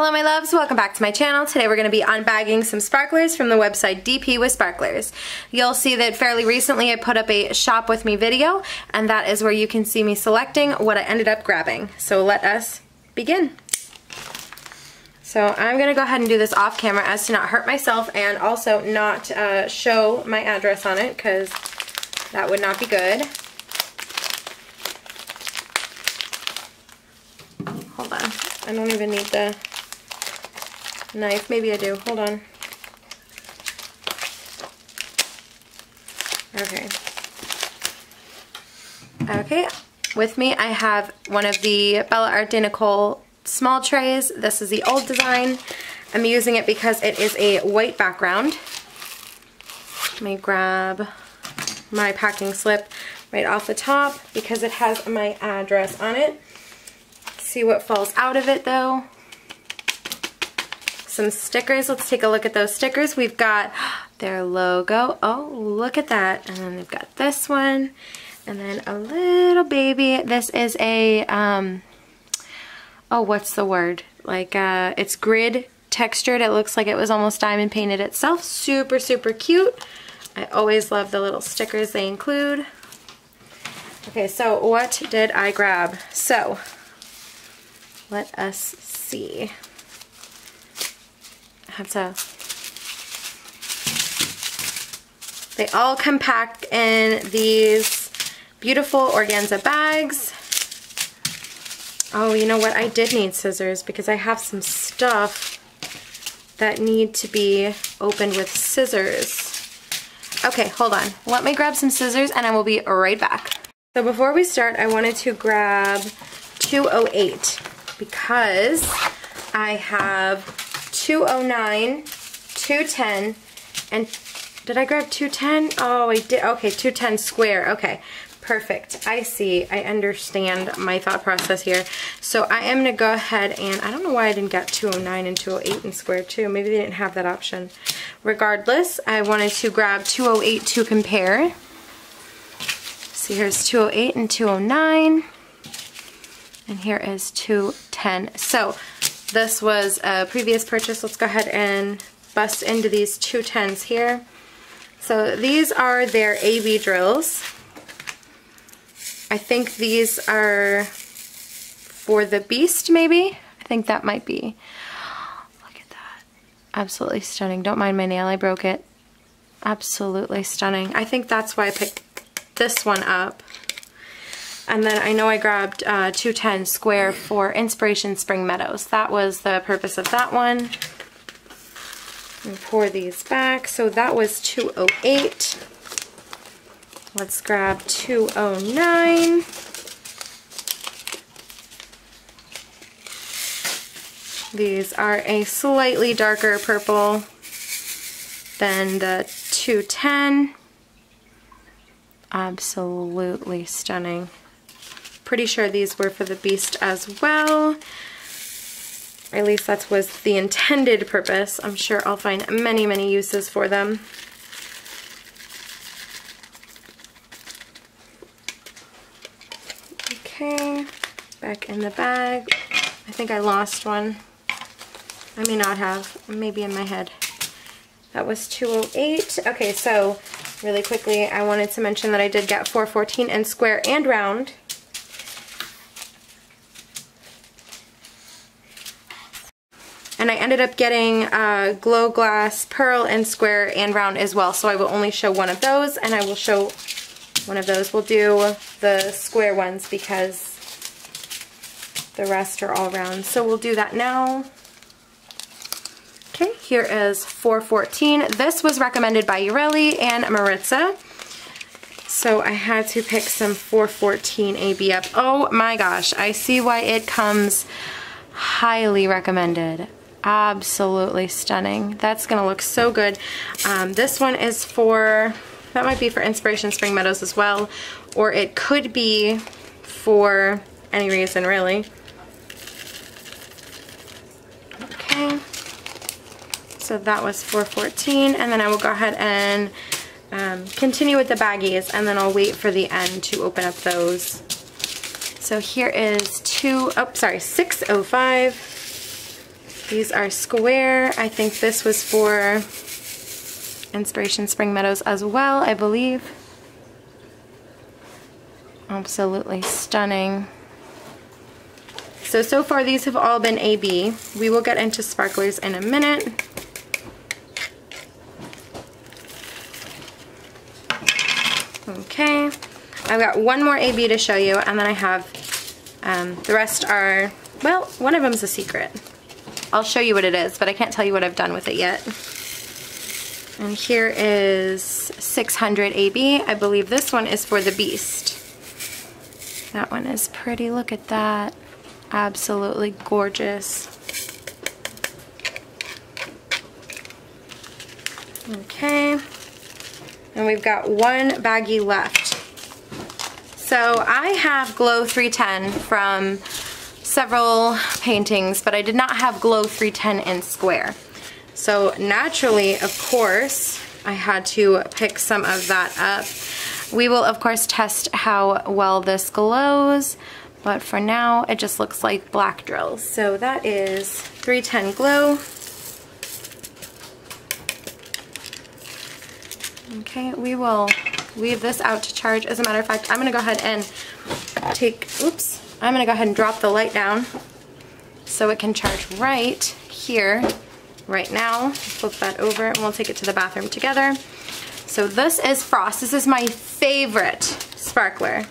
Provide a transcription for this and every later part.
Hello my loves, welcome back to my channel. Today we're going to be unbagging some sparklers from the website DP with Sparklers. You'll see that fairly recently I put up a shop with me video and that is where you can see me selecting what I ended up grabbing. So let us begin. So I'm going to go ahead and do this off camera as to not hurt myself and also not uh, show my address on it because that would not be good. Hold on. I don't even need the knife. Maybe I do. Hold on. Okay. Okay, with me I have one of the Bella Art de Nicole small trays. This is the old design. I'm using it because it is a white background. Let me grab my packing slip right off the top because it has my address on it. See what falls out of it though some stickers. Let's take a look at those stickers. We've got their logo. Oh, look at that. And then they've got this one. And then a little baby. This is a, um, oh, what's the word? Like, uh, it's grid textured. It looks like it was almost diamond painted itself. Super, super cute. I always love the little stickers they include. Okay, so what did I grab? So, let us see have to. They all come packed in these beautiful organza bags. Oh you know what? I did need scissors because I have some stuff that need to be opened with scissors. Okay hold on. Let me grab some scissors and I will be right back. So before we start I wanted to grab 208 because I have 209, 210, and did I grab 210? Oh, I did. Okay, 210 square. Okay, perfect. I see. I understand my thought process here. So I am going to go ahead and, I don't know why I didn't get 209 and 208 in square too. Maybe they didn't have that option. Regardless, I wanted to grab 208 to compare. See, here's 208 and 209. And here is 210. So this was a previous purchase. Let's go ahead and bust into these 210s here. So these are their AV drills. I think these are for the Beast, maybe? I think that might be. Look at that. Absolutely stunning. Don't mind my nail, I broke it. Absolutely stunning. I think that's why I picked this one up. And then I know I grabbed uh, 210 square for Inspiration Spring Meadows. That was the purpose of that one. And pour these back. So that was 208. Let's grab 209. These are a slightly darker purple than the 210. Absolutely stunning. Pretty sure these were for the Beast as well. at least that was the intended purpose. I'm sure I'll find many, many uses for them. Okay, back in the bag. I think I lost one. I may not have, maybe in my head. That was 208. Okay, so really quickly, I wanted to mention that I did get 414 in square and round. And I ended up getting uh, Glow Glass Pearl and Square and Round as well. So I will only show one of those and I will show one of those. We'll do the square ones because the rest are all round. So we'll do that now. Okay, here is 414. This was recommended by Ureli and Maritza. So I had to pick some 414 AB up. Oh my gosh, I see why it comes highly recommended absolutely stunning. That's gonna look so good. Um, this one is for, that might be for Inspiration Spring Meadows as well, or it could be for any reason really. Okay, so that was 414, and then I will go ahead and um, continue with the baggies, and then I'll wait for the end to open up those. So here is two, oh sorry, 605 These are square. I think this was for Inspiration Spring Meadows as well, I believe. Absolutely stunning. So, so far these have all been AB. We will get into sparklers in a minute. Okay, I've got one more AB to show you and then I have, um, the rest are, well, one of them's a secret. I'll show you what it is, but I can't tell you what I've done with it yet. And here is 600 AB. I believe this one is for the Beast. That one is pretty. Look at that. Absolutely gorgeous. Okay. And we've got one baggie left. So I have Glow 310 from several paintings, but I did not have Glow 310 in square. So naturally, of course, I had to pick some of that up. We will, of course, test how well this glows, but for now, it just looks like black drills. So that is 310 Glow. Okay, we will leave this out to charge. As a matter of fact, I'm gonna go ahead and take, oops, I'm gonna go ahead and drop the light down so it can charge right here, right now. Flip that over and we'll take it to the bathroom together. So this is Frost. This is my favorite sparkler.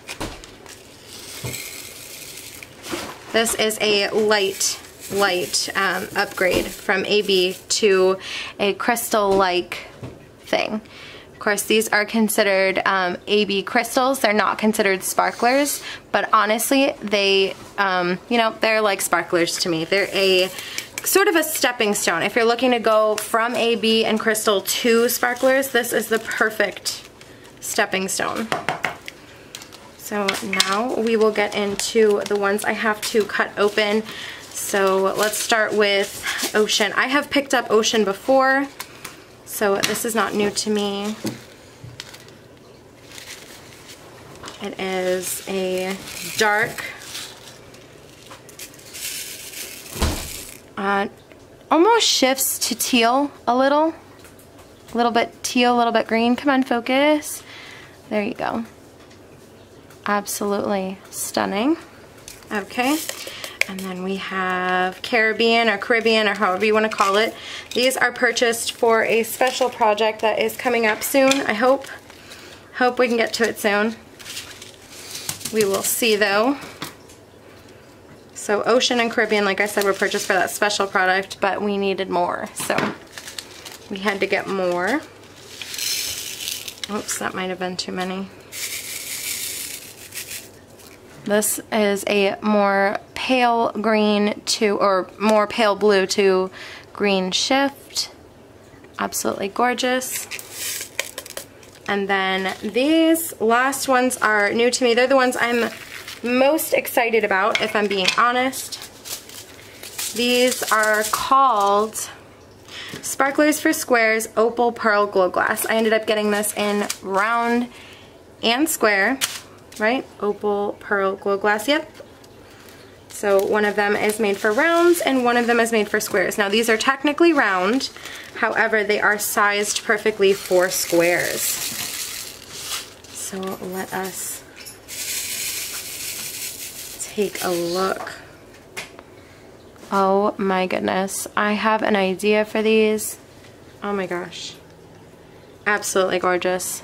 This is a light, light um, upgrade from AB to a crystal-like thing. Of course, these are considered um, AB crystals. They're not considered sparklers, but honestly, they, um, you know, they're like sparklers to me. They're a sort of a stepping stone. If you're looking to go from AB and crystal to sparklers, this is the perfect stepping stone. So now we will get into the ones I have to cut open. So let's start with Ocean. I have picked up Ocean before. So this is not new to me. It is a dark, uh, almost shifts to teal a little. A little bit teal, a little bit green. Come on, focus. There you go. Absolutely stunning. Okay. And then we have Caribbean or Caribbean or however you want to call it. These are purchased for a special project that is coming up soon, I hope. Hope we can get to it soon. We will see though. So Ocean and Caribbean, like I said, were purchased for that special product, but we needed more. So we had to get more. Oops, that might have been too many. This is a more pale green to, or more pale blue to green shift. Absolutely gorgeous. And then these last ones are new to me. They're the ones I'm most excited about, if I'm being honest. These are called Sparklers for Squares Opal Pearl Glow Glass. I ended up getting this in round and square right? Opal Pearl Glow Glass, yep. So one of them is made for rounds and one of them is made for squares. Now these are technically round, however they are sized perfectly for squares. So let us take a look. Oh my goodness, I have an idea for these. Oh my gosh. Absolutely gorgeous.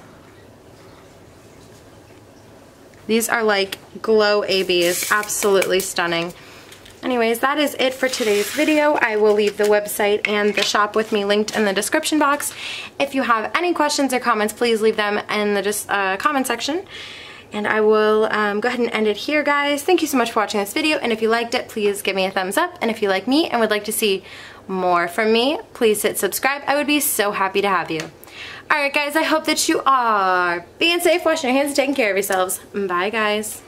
These are like glow ABs, absolutely stunning. Anyways, that is it for today's video. I will leave the website and the shop with me linked in the description box. If you have any questions or comments, please leave them in the uh, comment section. And I will um, go ahead and end it here, guys. Thank you so much for watching this video. And if you liked it, please give me a thumbs up. And if you like me and would like to see more from me, please hit subscribe. I would be so happy to have you. Alright guys, I hope that you are being safe, washing your hands, and taking care of yourselves. Bye guys.